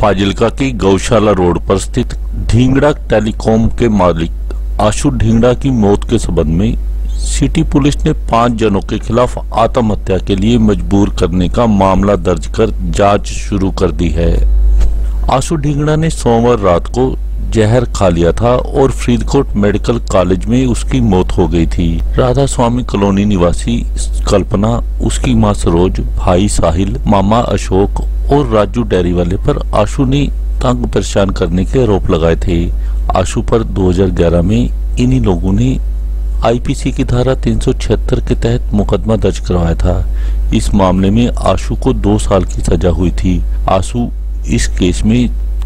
फाजिलका की गौशाला रोड पर स्थित ढींगड़ा टेलीकॉम के मालिक आशु ढींगड़ा की मौत के संबंध में सिटी पुलिस ने पाँच जनों के खिलाफ आत्महत्या के लिए मजबूर करने का मामला दर्ज कर जाँच शुरू कर दी है। आशु ढींगड़ा ने सोमवार रात को जहर खा लिया था और फरीदकोट मेडिकल कॉलेज में उसकी मौत हो गई थी। राधा स्वामी कॉलोनी निवासी कल्पना, उसकी माँ सरोज, भाई साहिल, मामा अशोक और राजू डेयरी वाले पर आशु ने तंग परेशान करने के आरोप लगाए थे। आशु पर 2011 में इन्हीं लोगों ने आईपीसी की धारा 376 के तहत मुकदमा दर्ज करवाया था। इस मामले में आशु को दो साल की सजा हुई थी। आशु इस केस में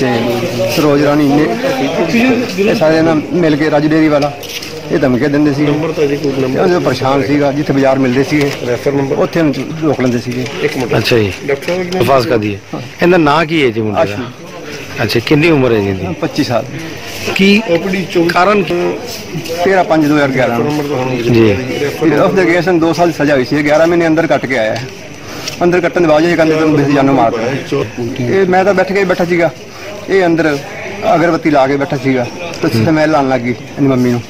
ਤੇ ਸਰੋਜ ਰਾਣੀ ਨੇ ਇਹ ਸਾਰੇ ਨਾਲ ਮਿਲ ਕੇ ਰਾਜ ਡੇਰੀ ਵਾਲਾ ਇਹ ਧਮਕੀਆਂ ਦਿੰਦੇ ਸੀ ਨੰਬਰ ਤਾਂ ਜੀ ਕੋਈ ਨੰਬਰ ਉਹ ਪਰੇਸ਼ਾਨ ਸੀਗਾ ਜਿੱਥੇ ਬਾਜ਼ਾਰ ਮਿਲਦੇ ਸੀਗੇ ਰੈਫਰ ਨੰਬਰ ਉੱਥੇ ਰੋਕ ਲੈਂਦੇ ਸੀਗੇ। ਅੱਛਾ ਜੀ। ਤਫਾਸ ਕਰ ਦਈਏ। ਇਹਦਾ ਨਾਂ ਕੀ ਹੈ ਜੀ ਮੁੰਡੇ ਦਾ? ਅੱਛਾ ਕਿੰਨੀ ਉਮਰ ਹੈ ਜੀ ਇਹਦੀ? 25 ਸਾਲ। ਕੀ ਕਾਰਨ ਕੀ? 13 5 2011 ਨੂੰ ਜੀ। ਉਸ ਦੇ ਕੇਸ ਨੂੰ 2 ਸਾਲ ਸਜ਼ਾ ਹੋਈ ਸੀ 11 ਮਹੀਨੇ ਅੰਦਰ ਕੱਟ ਕੇ ਆਇਆ। ਹੈ ਅੰਦਰ ਕੱਟਣ ਦੇ ਬਾਅਦ ਇਹ ਕਹਿੰਦੇ ਤੈਨੂੰ ਬੇਸੀ ਜਾਨੋਂ ਮਾਰ ਦੇ ਇਹ ਮੈਂ ਤਾਂ ਬੈਠ ਕੇ ਹੀ ਬੈਠਾ ਸੀਗਾ ਇਹ ਅੰਦਰ ਅਗਰਬੱਤੀ ਲਾ ਕੇ ਬੈਠਾ ਸੀਗਾ ਤੇ ਸਮੈਲ ਆਉਣ ਲੱਗੀ ਇਹਦੀ ਮੰਮੀ ਨੂੰ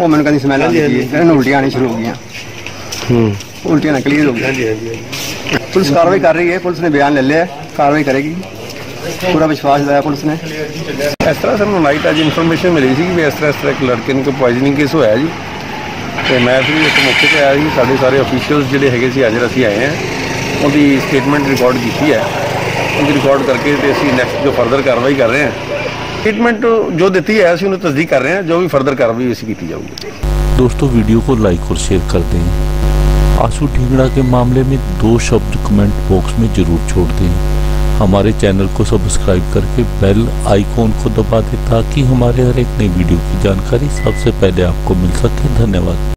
ਉਹ ਮੈਨੂੰ ਕਹਿੰਦੀ ਸਮੈਲ ਆਉਂਦੀ ਹੈ ਇਹਨੂੰ ਉਲਟੀਆਂ ਆਣੀ ਸ਼ੁਰੂ ਹੋ ਗਈਆਂ ਹੂੰ ਉਲਟੀਆਂ ਨਾ ਕਲੀਅਰ ਹੋ ਗਈਆਂ ਪੁਲਿਸ ਕਾਰਵਾਈ ਕਰ ਰਹੀ ਹੈ ਪੁਲਿਸ ਨੇ ਬਿਆਨ ਲੈ ਲਿਆ ਹੈ, ਕਾਰਵਾਈ ਕਰੇਗੀ ਪੂਰਾ ਵਿਸ਼ਵਾਸ ਦਿਲਾਇਆ ਪੁਲਿਸ ਨੇ ਇਸ ਤਰ੍ਹਾਂ ਸਾਨੂੰ ਨਾਈਟ ਅੱਜ ਇਨਫੋਰਮੇਸ਼ਨ ਮਿਲੀ ਸੀ ਕਿ ਵੀ ਇਸ ਤਰ੍ਹਾਂ ਇਸ ਤਰ੍ਹਾਂ ਇੱਕ ਲੜਕੇ ਨੂੰ ਕੋਈ ਪੋਇਜ਼ਨਿੰਗ ਕੇਸ ਹੋਇਆ ਜੀ ਤੇ ਮੈਂ ਫਿਰ ਇੱਕ ਮੌਕੇ ਤੇ ਆਇਆ ਜੀ ਸਾਡੇ ਸਾਰੇ ਅਫੀਸ਼ੀਅਲਸ ਜਿਹੜੇ ਹੈਗੇ ਸੀ ਅੱਜ ਅਸੀਂ ਆਏ ਹਾਂ ਉਹਦੀ ਸਟੇਟਮੈਂਟ ਰਿਕਾਰਡ ਕੀਤੀ ਹੈ ਉਹਦੀ ਰਿਕਾਰਡ ਕਰਕੇ ਤੇ ਅਸੀਂ ਨੈਕਸਟ ਜੋ ਫਰਦਰ ਕਾਰਵਾਈ ਕਰ ਰਹੇ ਹਾਂ ਸਟੇਟਮੈਂਟ ਜੋ ਦਿੱਤੀ ਹੈ ਅਸੀਂ ਉਹਨੂੰ ਤਸਦੀਕ ਕਰ ਰਹੇ ਹਾਂ ਜੋ ਵੀ ਫਰਦਰ ਕਾਰਵਾਈ ਅਸੀਂ ਕੀਤੀ ਜਾਊਗੀ दोस्तों वीडियो को लाइक और शेयर कर दें आंसू ढींगड़ा के मामले में दो शब्द कमेंट बॉक्स में जरूर छोड़ दें हमारे चैनल को सब्सक्राइब करके बेल आइकॉन को दबा दें ताकि हमारे हर एक नई वीडियो की जानकारी सबसे पहले आपको मिल सके धन्यवाद